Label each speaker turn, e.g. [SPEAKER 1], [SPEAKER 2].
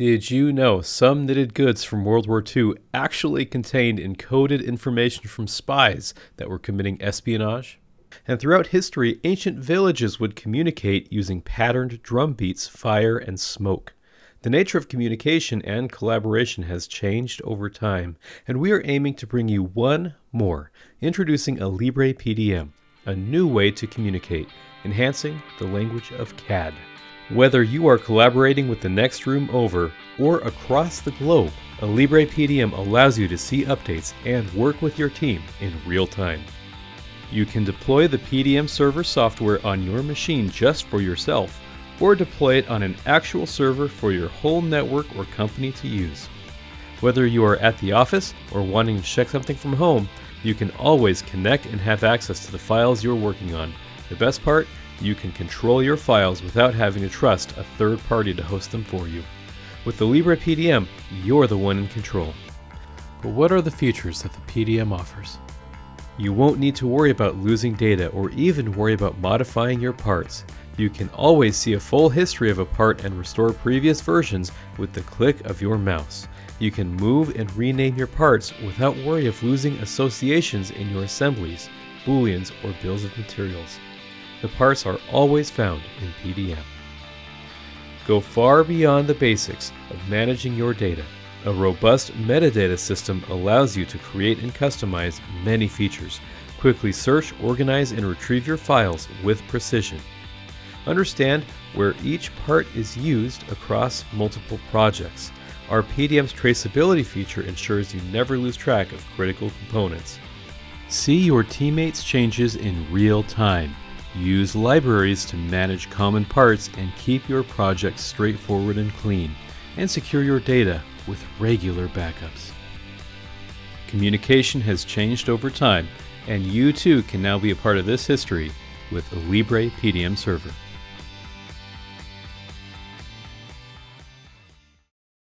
[SPEAKER 1] Did you know some knitted goods from World War II actually contained encoded information from spies that were committing espionage? And throughout history, ancient villages would communicate using patterned drum beats, fire, and smoke. The nature of communication and collaboration has changed over time, and we are aiming to bring you one more, introducing Alibre PDM, a new way to communicate, enhancing the language of CAD. Whether you are collaborating with the next room over or across the globe, Alibre PDM allows you to see updates and work with your team in real time. You can deploy the PDM server software on your machine just for yourself, or deploy it on an actual server for your whole network or company to use. Whether you are at the office or wanting to check something from home, you can always connect and have access to the files you're working on. The best part, you can control your files without having to trust a third party to host them for you. With the Alibre PDM, you're the one in control. But what are the features that the PDM offers? You won't need to worry about losing data or even worry about modifying your parts. You can always see a full history of a part and restore previous versions with the click of your mouse. You can move and rename your parts without worry of losing associations in your assemblies, booleans, or bills of materials. The parts are always found in PDM. Go far beyond the basics of managing your data. A robust metadata system allows you to create and customize many features. Quickly search, organize, and retrieve your files with precision. Understand where each part is used across multiple projects. Our PDM's traceability feature ensures you never lose track of critical components. See your teammates' changes in real time. Use libraries to manage common parts and keep your projects straightforward and clean, and secure your data with regular backups. Communication has changed over time, and you too can now be a part of this history with a Libre PDM server.